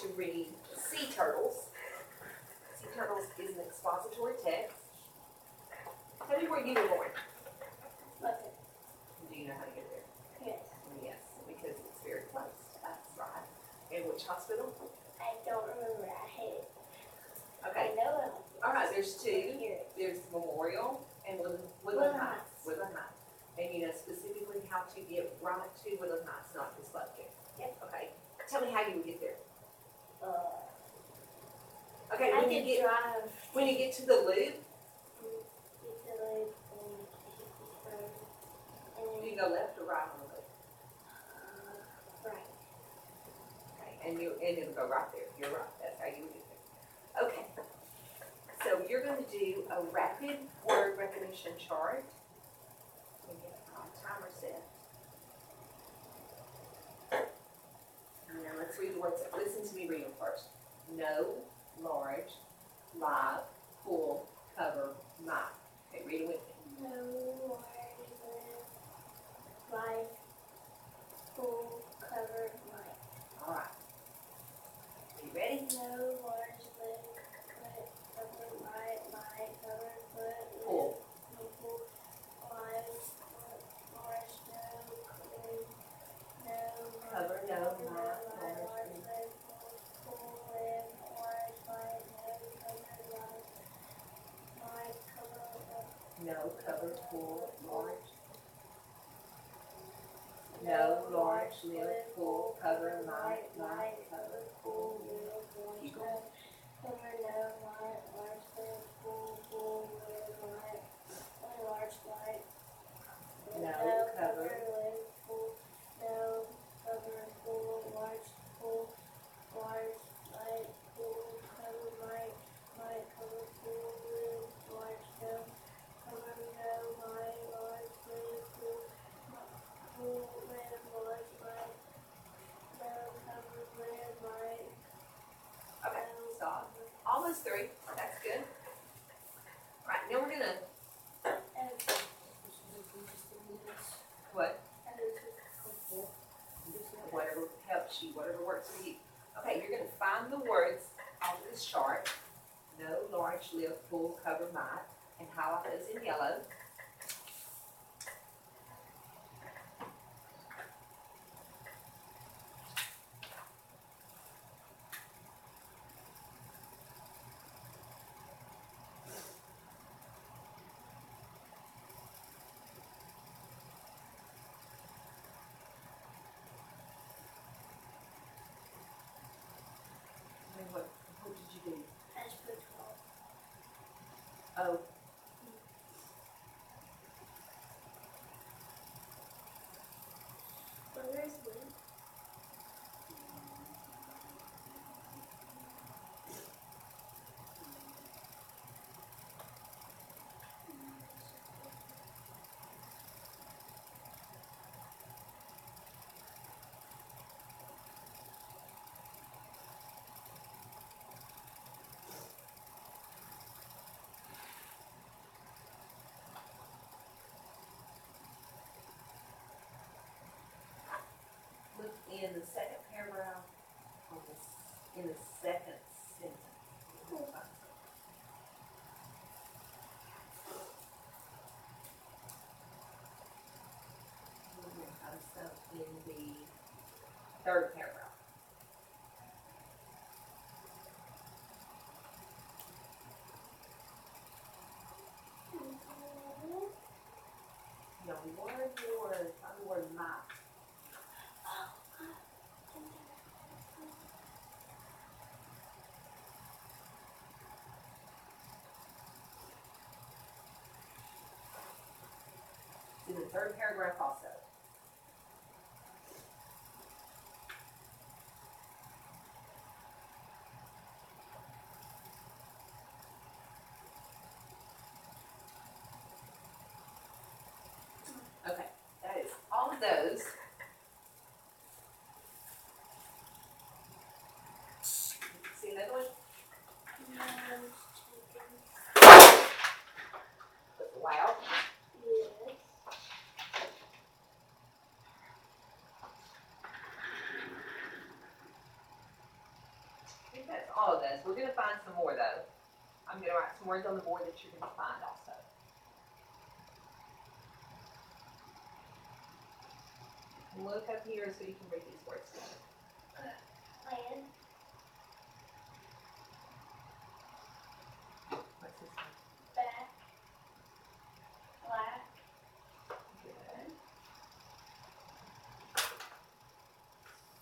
to read Sea Turtles. Sea Turtles is an expository text. Tell me where you were born. Okay. Do you know how to get there? Yes. Yes, because it's very close to us, right? In which hospital? I don't remember. I hate it. Okay, I know it. all right, there's two. Here. There's Memorial and Woodland, Woodland Heights. Woodland Heights. And you know specifically how to get right to Woodland Heights, not this bucket. Yep. Okay, tell me how you would get there. Uh, Okay, I when you get, drive when you get to the loop, get to the and do you go left or right on the loop? right. Okay, and you, and it'll go right there, you're right, that's how you would get there. Okay, so you're gonna do a rapid word recognition chart. Me get my timer set. And then let's read the words, listen to me read them first. No, large, live, full, cover, might. Okay, read it with me. No large live life No, cover, full, large. No, large, live, full, cover, light, Almost three, that's good. Right, now we're gonna, and what, and this is helpful. whatever helps you, whatever works for you. Okay, you're gonna find the words on this chart. No, large, live, full, cover, might, and highlight those in yellow. And what, what did you do? I just put twelve. Oh. But where's Lynn? Look in the second paragraph, on the, in the second sentence. Find stuff in the third paragraph. No, one word, find the word might. in the third paragraph also. Okay, that is all of those. See another one? Wow. Yes. We're gonna find some more though. I'm gonna write some words on the board that you're gonna find also. Look up here so you can read these words. Land, What's this one? back, black, Good.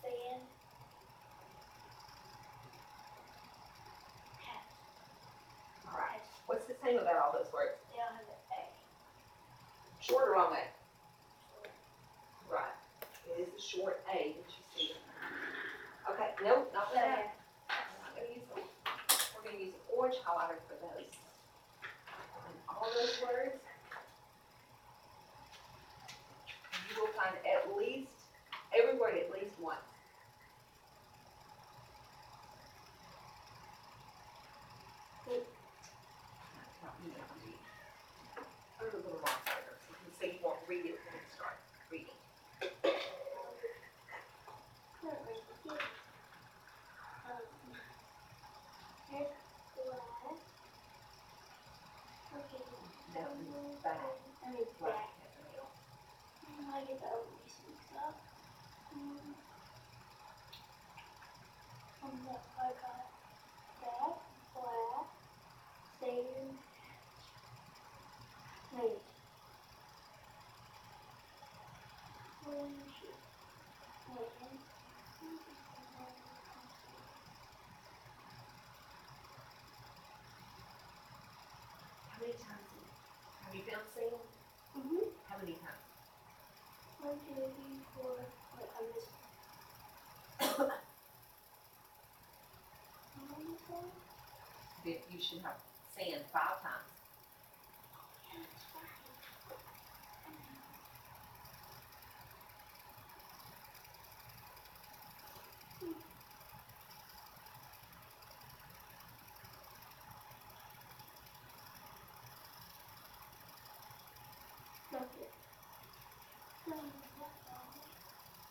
sand, hat, All right. hat. What's the same about all those words? They all have an A. Short or long way? Right. It is the short A that you see. Okay, no, not that. I'm not gonna use them. We're gonna use an orange highlighter for those. And all those words. You will find at least, every word at least once. Not you, not me. Put a little more highlighter, so you can see you won't read it when you start reading. Currently, here. Um, here's black. Okay. That one's back. I mean, Right back. in the middle. I get the always mixed up. Um, um, I got that, black, sand, wait. Orange, land. How many times found? Mm-hmm. How many times? One, two, three, four, wait, I missed. How many times? That you should have sand five times. Yeah, that's fine.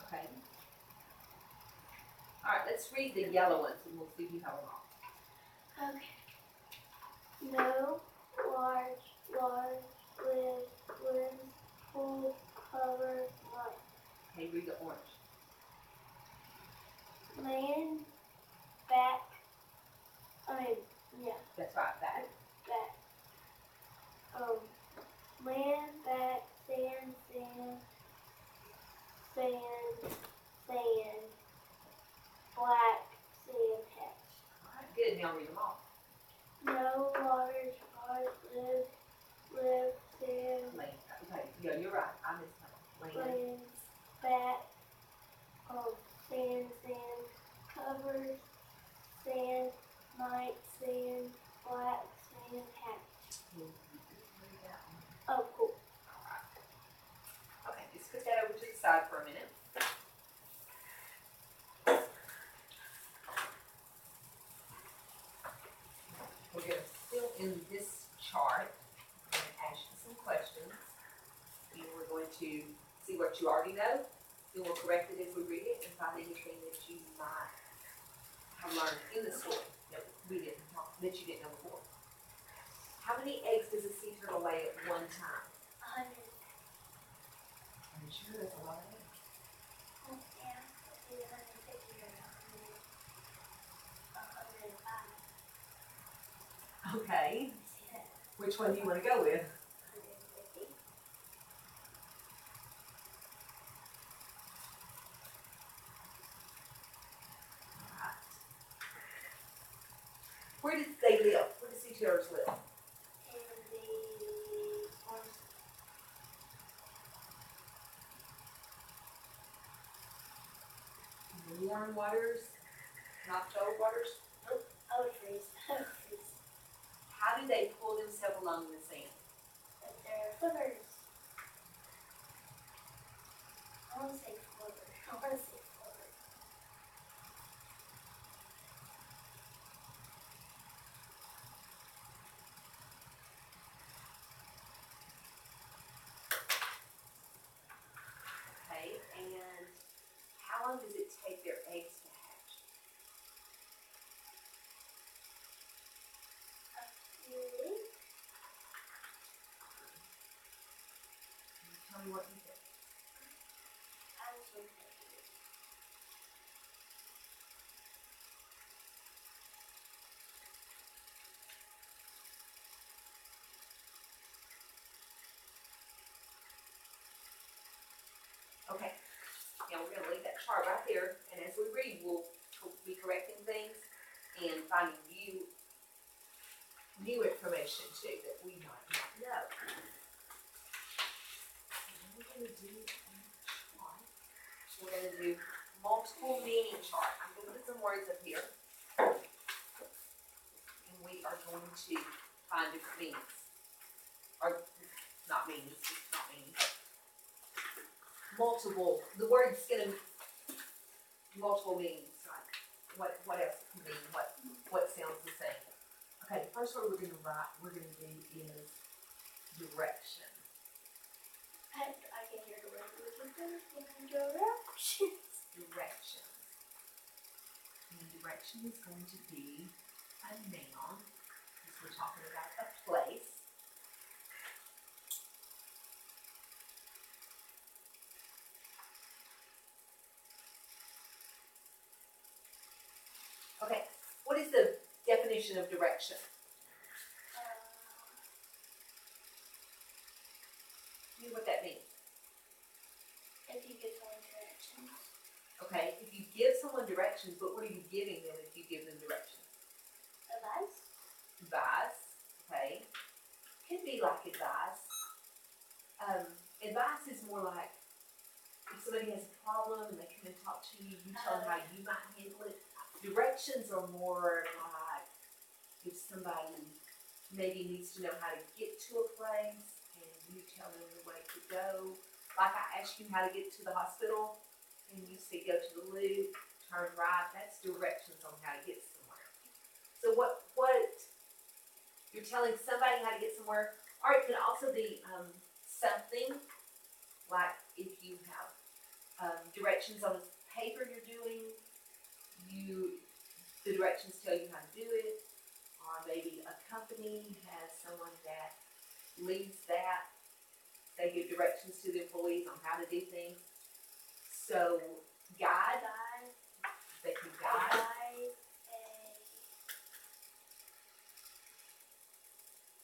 Okay. All right, let's read the yellow ones and we'll see if you have them all. Okay. No, large, large, live, lives, full, cover, light. Okay, read the orange. Land, back, I mean, yeah, That's right, that. back. Um, land, back, sand, sand, sand, sand, black, sand, hatch. All right, good, now read them all. No, large, large, live, live, sand, Land, okay, yeah, you're right, I missed that one. Land, land, back, um, sand, sand, covers, sand, night, sand, black, sand, hatch. one. Oh, cool. All right. Okay, just put that over to the side for a minute. We're gonna fill in this chart, gonna ask you some questions. And we're going to see what you already know, then we'll correct it as we read it and find anything that you might have learned in the story that we didn't, know- that you didn't know before. How many eggs does a sea turtle lay at one time? A hundred. I'm sure that's a lot of eggs. Oh, yeah, let's see, a hundred and fifty or a hundred. Hundred and five. Okay? Which one do you wanna go with? Where did they live? Where did sea turtles live? Warm waters, not cold waters? I would freeze. I would freeze. Do they pull themselves along the sand? But they're flippers. I want to say flipper. I want to say flipper. Okay, and how long does it take their eggs to hatch? me what you happy. Okay, now we're gonna leave that chart right there, and as we read, we'll be correcting things and finding new, new information too that we might not know. And We're. We're gonna do multiple meaning chart. I'm gonna put some words up here. And we are going to find different meanings. Or, not meanings, not meanings multiple, the word's gonna, multiple meanings, like, what, what else can mean, what, what sounds the same. Okay, the first word we're gonna write, we're gonna do is direction. I, I can hear the directions. Direction. And direction is going to be a noun, because we're talking about a place. Okay, what is the definition of direction? Uh, You know what that means? if you give someone directions. Okay, if you give someone directions, but what are you giving them if you give them directions? Advice? Advice, okay, could be like advice. Um, advice is more like if somebody has a problem and they come and talk to you, you tell them how you might handle it. Directions are more like if somebody maybe needs to know how to get to a place and you tell them the way to go. Like I asked you how to get to the hospital and you say go to the loop, turn right, that's directions on how to get somewhere. So what, what, you're telling somebody how to get somewhere, or it could also be, um, something, like if you have, um, directions on a paper you're doing, you, the directions tell you how to do it, or maybe a company has someone that leads that, they give directions to the employees on how to do things. So, guide, A.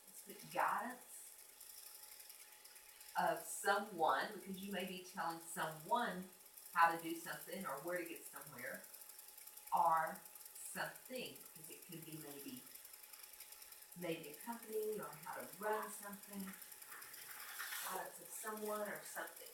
Let's put guidance of someone, because you may be telling someone how to do something or where to get somewhere, or something, because it could be maybe, maybe a company or how to run something, guidance of someone or something.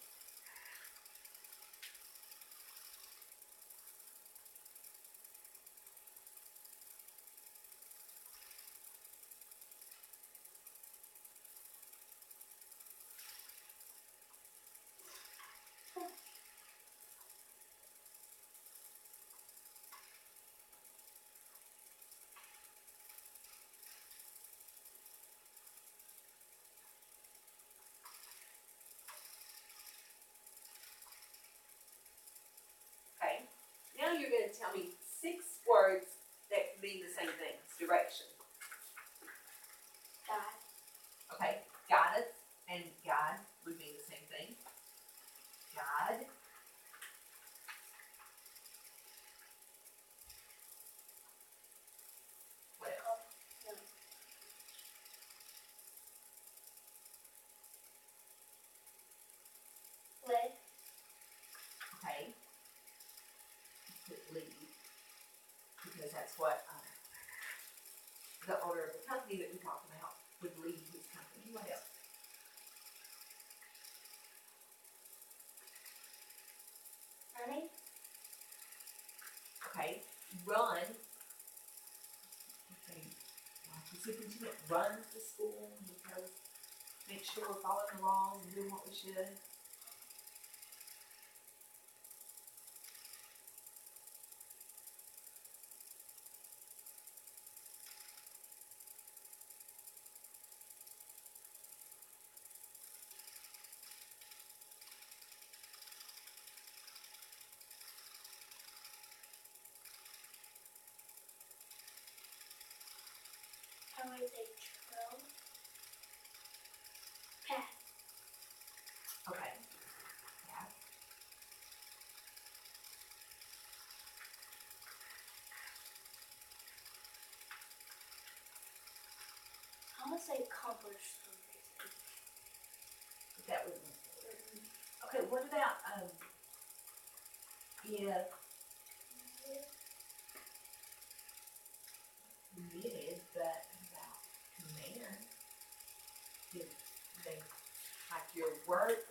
Okay, tell me six words that can mean the same things, direction. Guide. Okay, guidance and guide would mean the same thing. Guide. What else? No. Lead. Okay. Put lead, because that's what, um, the owner of the company that we talked about would lead his company, what else? Running. Okay, run. Okay, the superintendent runs the school, because make sure we're following the laws and doing what we should. How is a trail? Path. Okay, would say accomplished. That would, okay, what about, um, if committed, but about command. If they, like your work,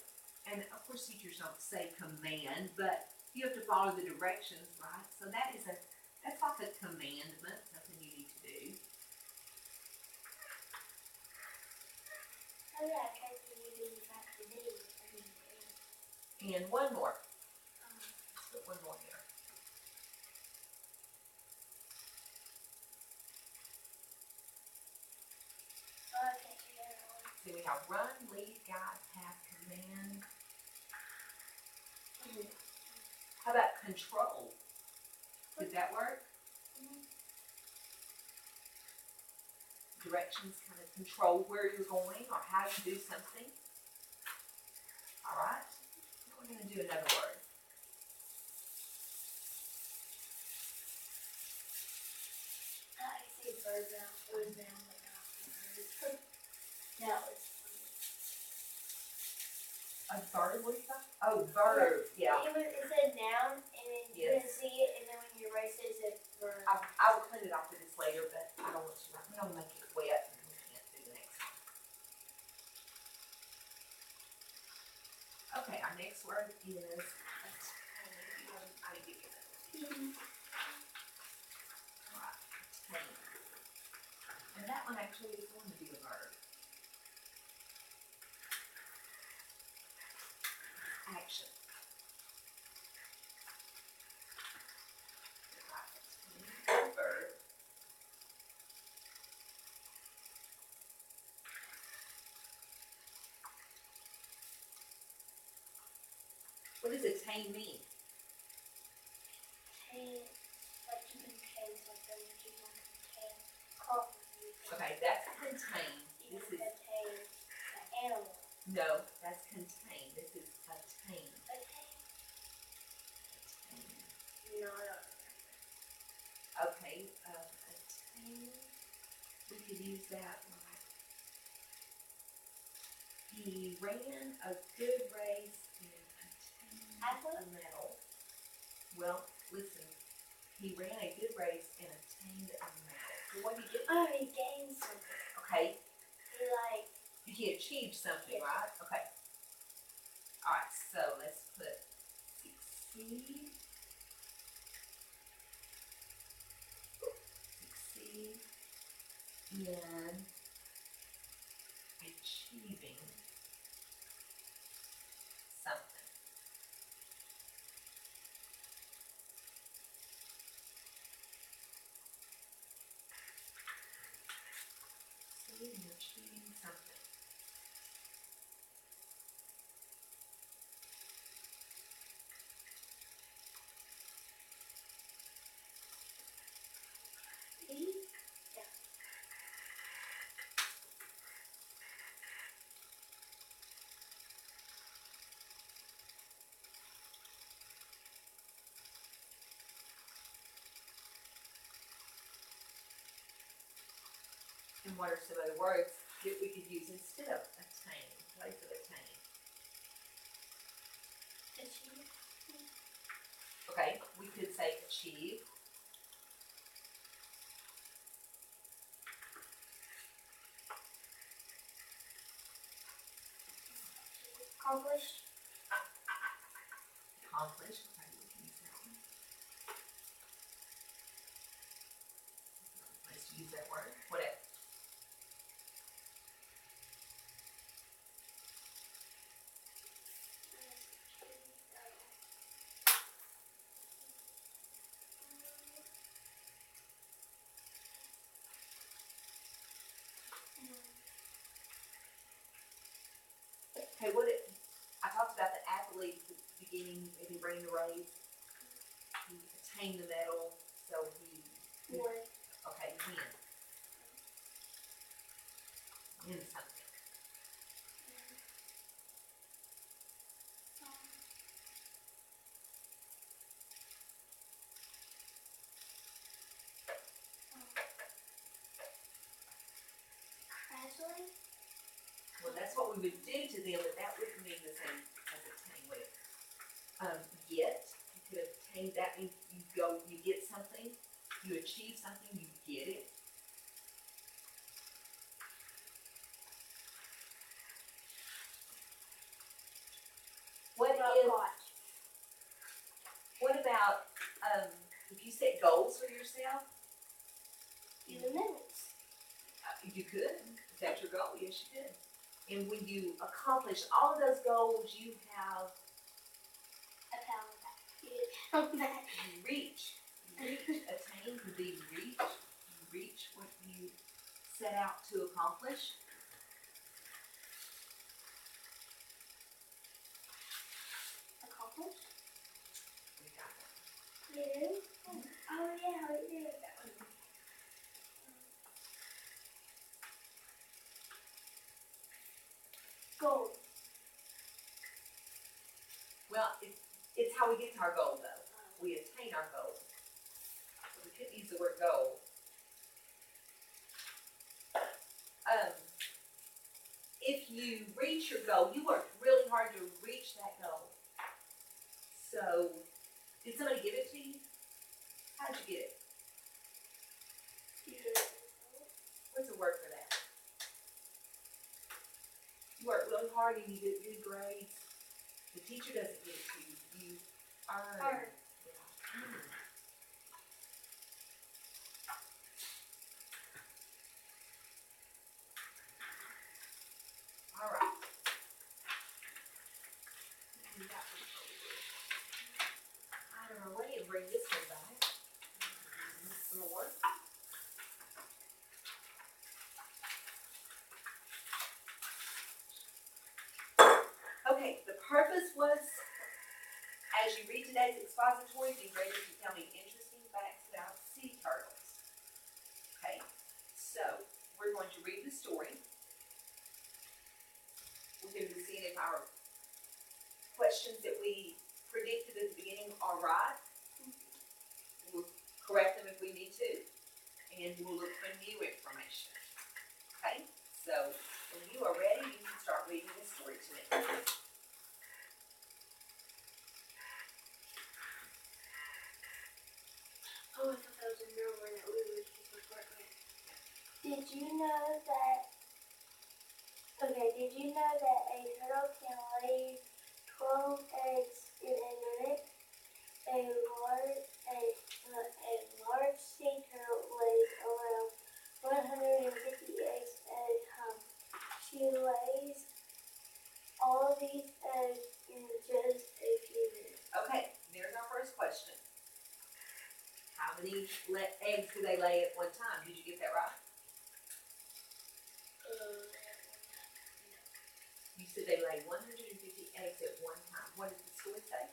and of course teachers don't say command, but you have to follow the directions, right? So that is a, that's like a commandment, something you need to do. Oh yeah, because you do have to do. I mean, And one more, put one more here. So we have run, lead, guide, path, command. How about control? Did that work? Directions kind of control where you're going or how to do something. Alright, we're gonna do another word. I say bird bound, bird bound, but not bird. That was. A verb, what do you got? Oh, verb, yeah. It was, it said noun, and then you Yes. didn't see it, and then when you erased it, it said verb. I, I will clean it off for this later, but I don't want to, I'm gonna make it Okay, our next word is attain. I didn't give you that. Alright, attain. And that one actually is going to be a verb. Action. Alright, attain, verb. What does mean? To contain coffee. Okay, that's contain. You This is, no, that's contain. This is attain. Contain, Attain. no, no. Okay, um, we could use that like, he ran a good race attained a medal. Well, listen, he ran a good race and attained a medal. So what did he get? Oh, he gained something. Okay, He like, he achieved something, Yes. right? Okay. Alright, so let's put succeed. Succeed in achieving something. Succeed in achieving something. he, And what are some other words that we could use instead of attain, place of attain? achieve, Okay, we could say achieve. accomplished, Accomplish, okay, we can use that one. Place to use that word, whatever. Okay, what it, I talked about the athlete beginning, maybe running the race. He attained the medal, we would do to them, but that wouldn't mean the same as obtaining wealth. Um, yet, you could obtain that means you go, you get something, you achieve something all of those goals you have reach your goal. You worked really hard to reach that goal. So, did somebody give it to you? How'd you get it? What's the word for that? You work really hard and you get good grades. The teacher doesn't give it to you. You earn. earn. Yeah. eggs because they lay at one time. Did you get that right? You said they lay 150 eggs at one time. What does the score say?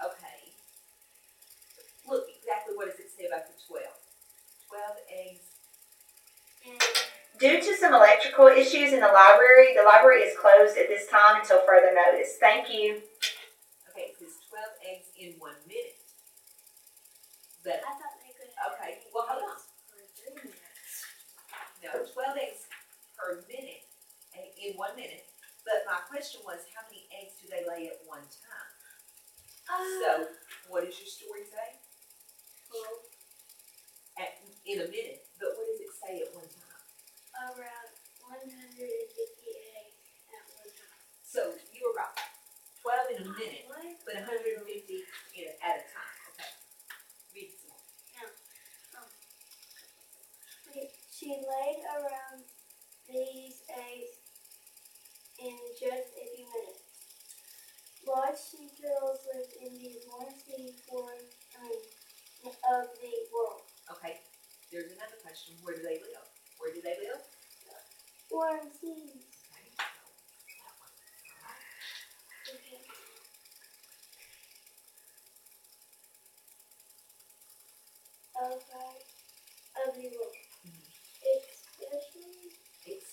Okay. Look exactly what does it say about the 12. 12 eggs. Due to some electrical issues in the library, the library is closed at this time until further notice. Thank you. around these eggs in just a few minutes. Large seagulls live in the Atlantic form of the world. Okay, there's another question. Where do they live? Where do they live? Warm seas. Okay. Of the world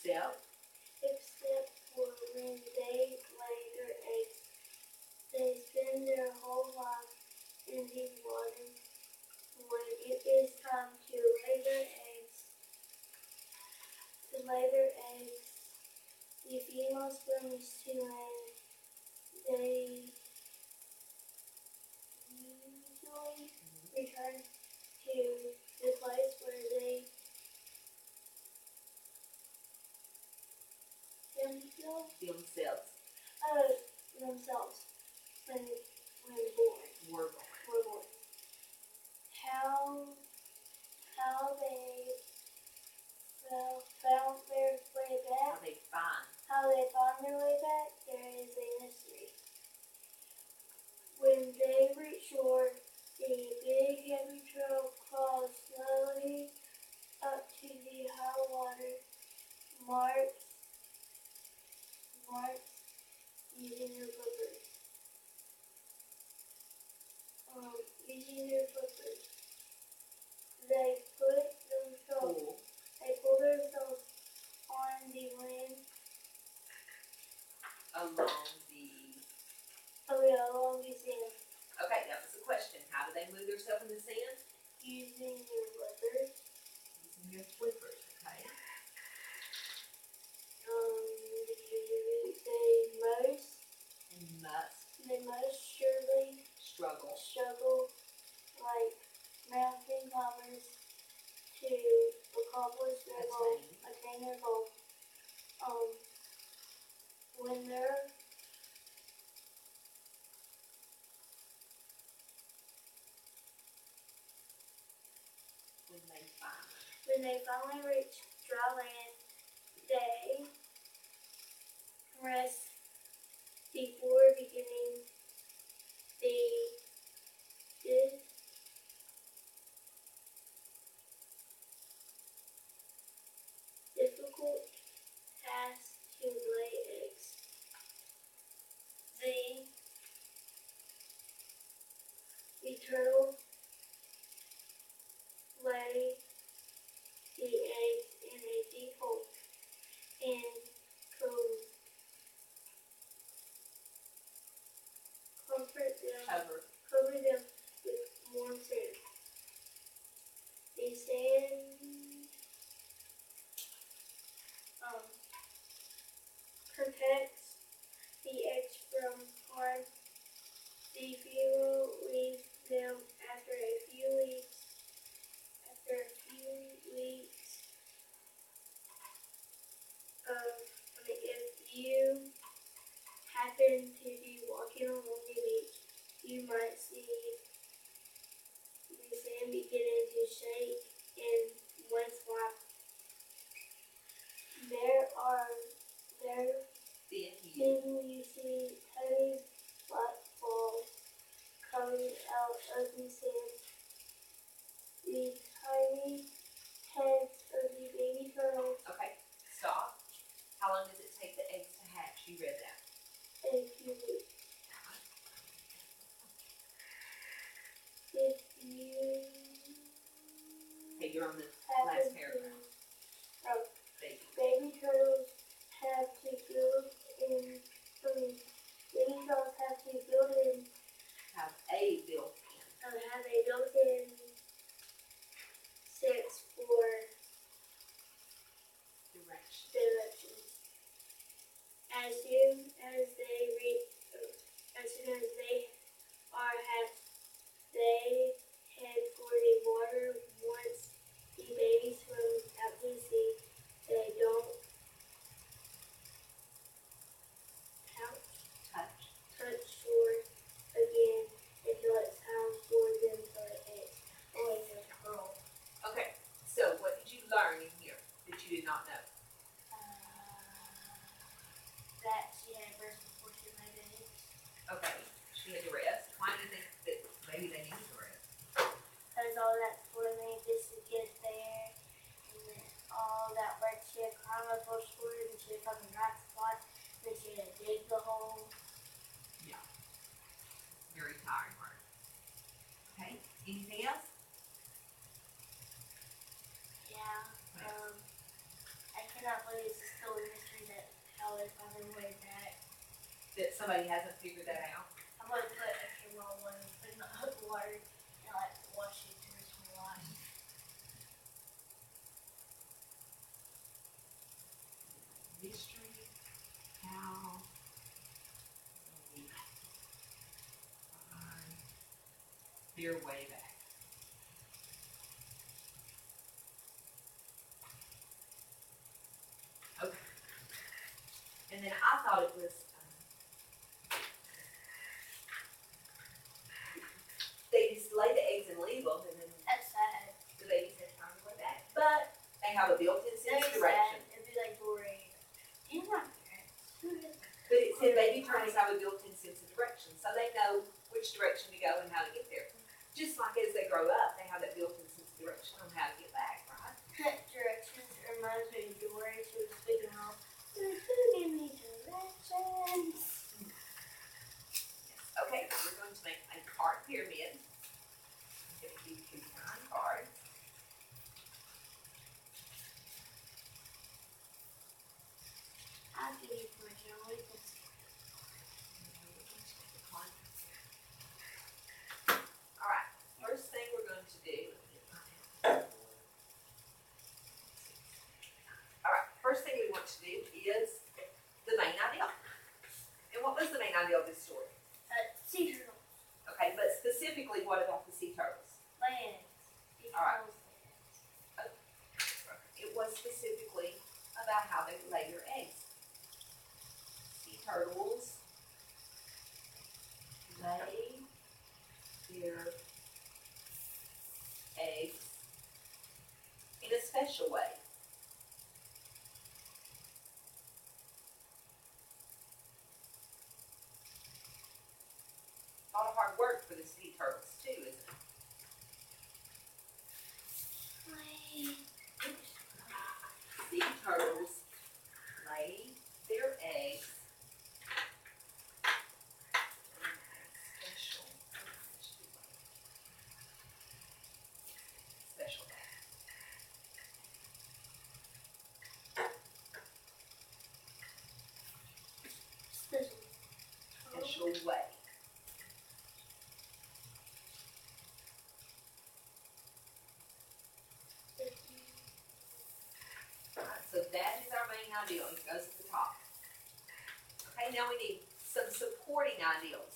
except except for when they lay their eggs, they spend their whole lives in the water. When it is time to lay their eggs, to lay their eggs, the female swims to land. They usually return to the place where they Themselves. Oh, themselves. When, when born. Were born. Were born. How, how they well, found their way back. How they found. How they found their way back, there is a mystery. When they reach shore, the big heavy trail crawls slowly and they finally reached their way back. Okay. And then I thought it was, um, they just lay the eggs and leave them, and then That's sad. the babies have time to go back. But they have a built-in sense of Very direction. sad. It'd be like boring. And my parents. Who is But it said baby turtles have a built-in sense of direction, so they know which direction to go and how to get there. Just like as they grow up, they have that built-in sense of direction on how to get back, right? directions reminds me of Dory. She was speaking off. Who give me directions? Okay, now we're going to make a card pyramid. I'm gonna give you two nine cards. I'll give you permission. We can Alright, first thing we're going to do. Alright, first thing we want to do is the main idea. And what was the main idea of this story? uh, sea turtles. Okay, but specifically, what about the sea turtles? Land. All right. turtles lands. It was specifically about how they lay their eggs. Sea turtles lay their eggs in a special way. A lot of hard work for the sea turtles too, isn't it? Sea turtles lay their eggs in a special, special way. Special. Special way. Alright, so that is our main ideal, it goes at the top. Okay, now we need some supporting ideals.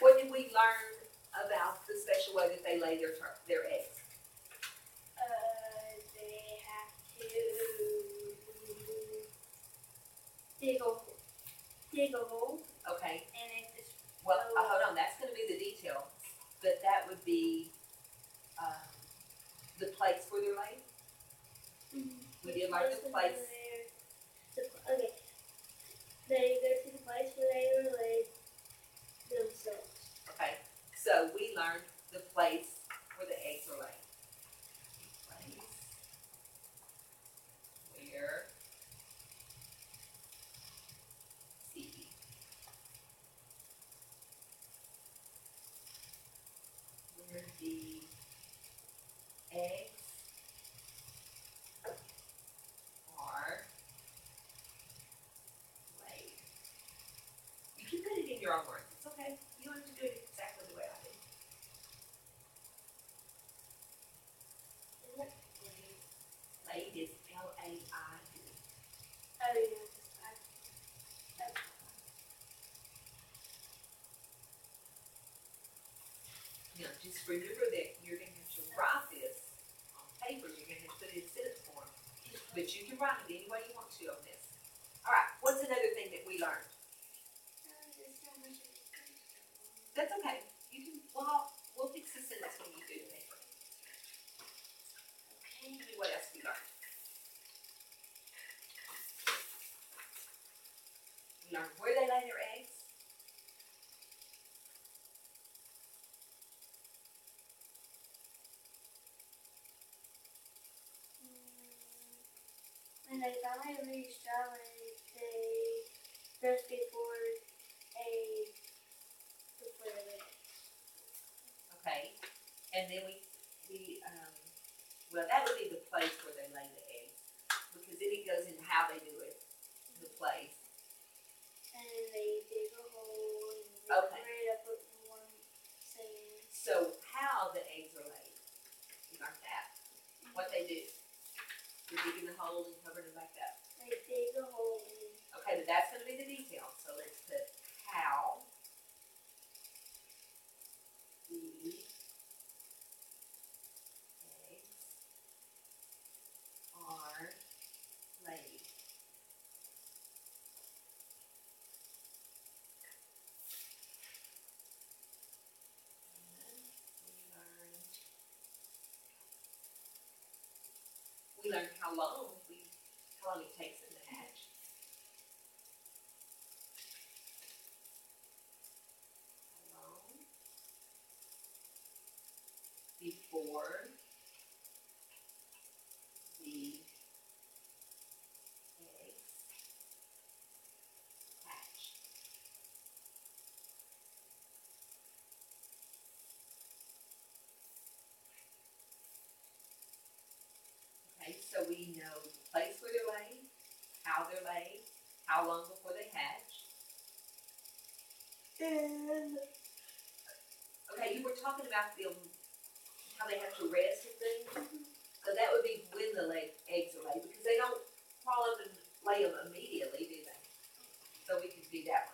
What did we learn about the special way that they lay their tur- their eggs? Uh, they have to dig a hole. Dig a hole, Okay, and if it's well, uh, hold on, that's gonna be the detail, but that would be, um, the place life. laid. We did learn the place. Okay. They go to the place where they were laid themselves. Okay, so we learned the place where the eggs are laid. Place where see where the eggs are laid. You can put it in your own words. It's okay. You don't have to do it exactly the way I did. Laid is L A I D. Oh, yeah. I, Now, just remember that you're gonna have to write this on paper. You're gonna have to put it in sentence form. But you can write it any way you want to on this. All right. What's another thing that we learned? That's okay. You can. Well, we'll fix the sentence when you do the paper. okay. Tell me what else we learned. We learned where they lay their eggs. When they finally reached Jolly, they just before a before the. Okay, and then we, we, um, well, that would be the place where they lay the eggs, because then it goes into how they do it, the place. And they dig a hole and they Okay. cover it up with warm sand. So how the eggs are laid, we learned that, what they do digging the hole and covering it back up. Dig a hole. Okay, but that's going to be the detail. so we know the place where they're laid, how they're laid, how long before they hatch. And okay, you were talking about them um, how they have to rest and things. So that would be when the leg, eggs are laid because they don't crawl up and lay them immediately, do they? So we can do that one.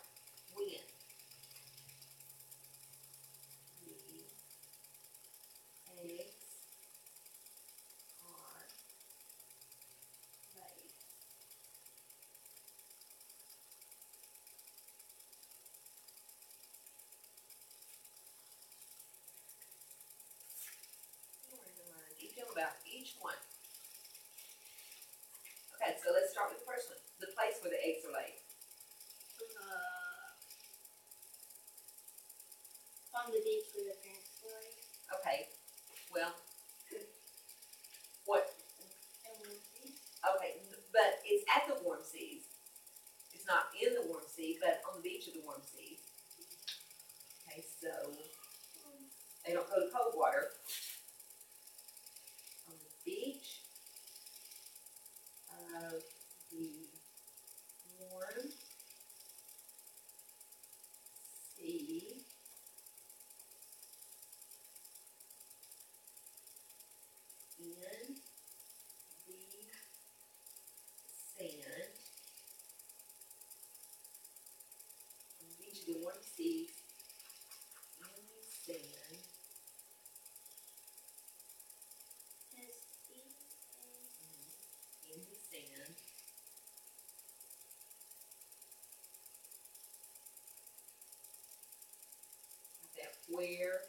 square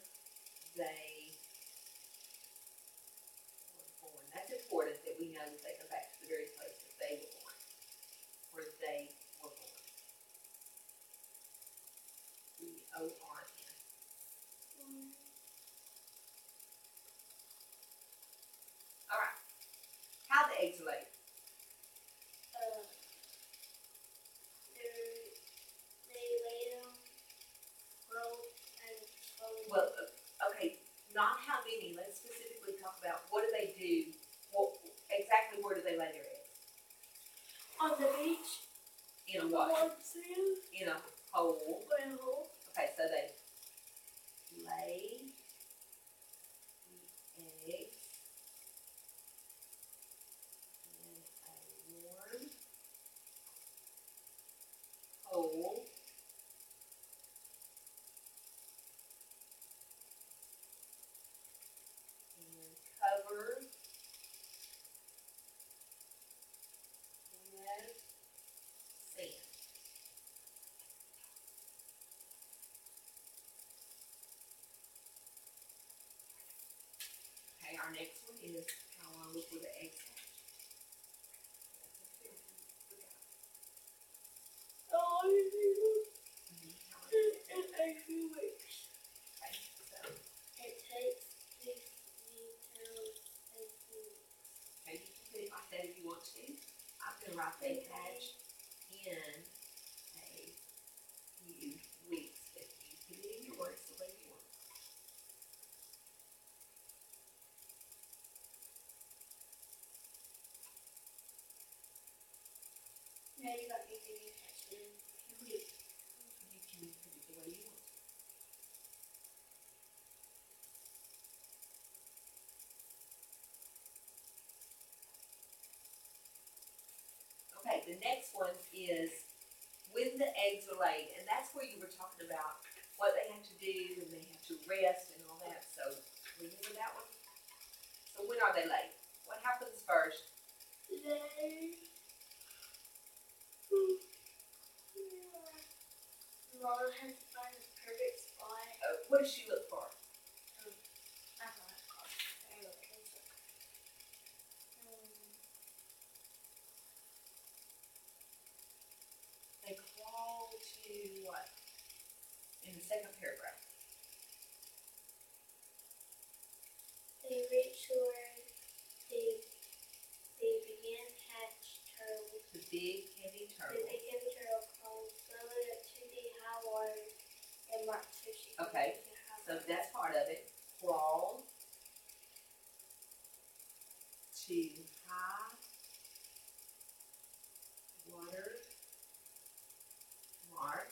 hole. And cover. With sand. Okay, our next one is how long before the eggs the next one is when the eggs are laid, and that's where you were talking about what they have to do and they have to rest and all that, so remember that one? So when are they laid? What happens first? They. Mom has to find the perfect spot. Uh, what does she look for? I don't know what it's called. Very look, let's look. Um, They crawl to what? In the second paragraph. They reach where they they begin hatch turtles. The big heavy The turtle. big heavy turtle crawls slowly up to the high water and marks her she can Okay, get to high So water. that's part of it. Crawl to high water mark.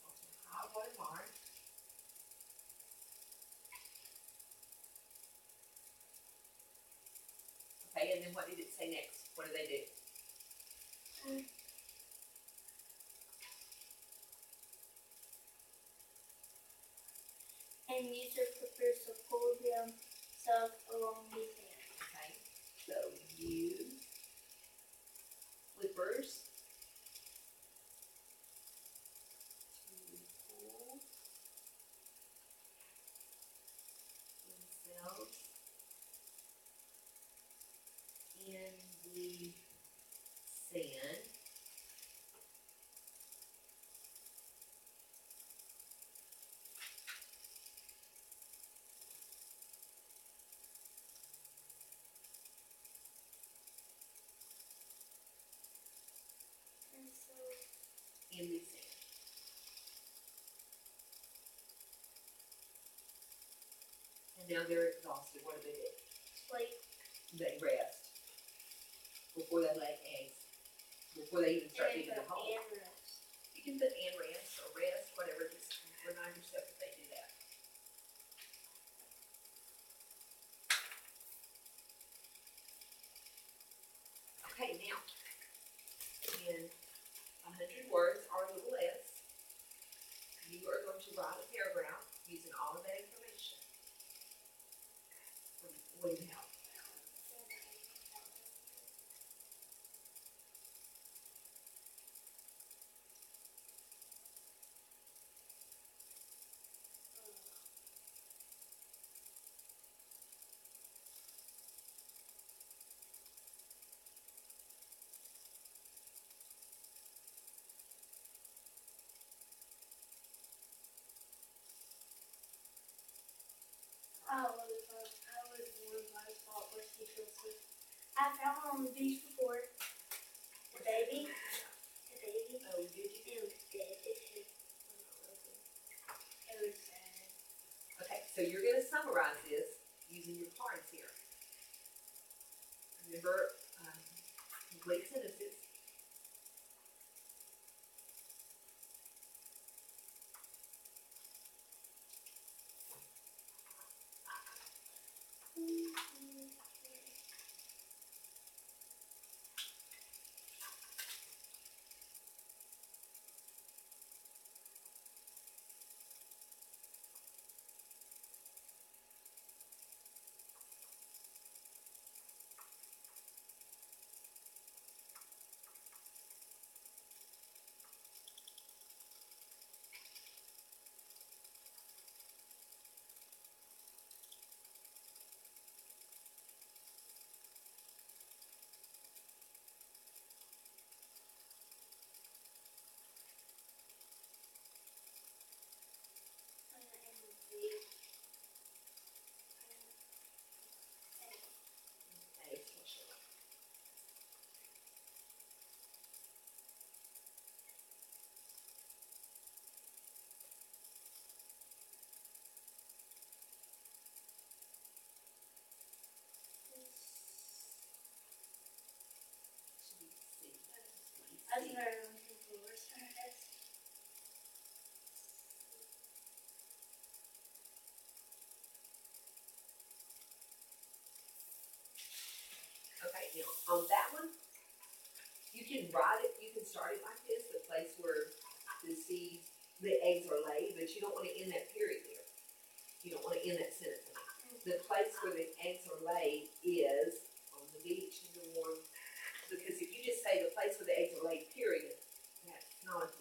Crawl to high water mark. And then what did it say next? What do they do? And use their flippers to pull themselves along the sand. Okay, so use flippers to pull themselves in the sand. And so in the sand. And now they're exhausted, what do they do? sleep They rest before they lay eggs, before they even start and digging the whole. hole. and rest. You can put and rest, whatever, just remind yourself that they do that. Okay, now, in a hundred words or a little less, you are going to write a paragraph using all of that information. What do you- What do you have? I was uh, I was one by fault where she feels sick. I found one on the beach before. The baby, the baby, Oh, did you? it was dead. It was sad. Okay, so you're gonna summarize this using your cards here. Remember, um, complete sentences. down. On that one, you can write it, you can start it like this, the place where the seeds, the eggs are laid, but you don't want to end that period there. You don't want to end that sentence. The place where the eggs are laid is on the beach in the warm. Because if you just say the place where the eggs are laid, period, that's not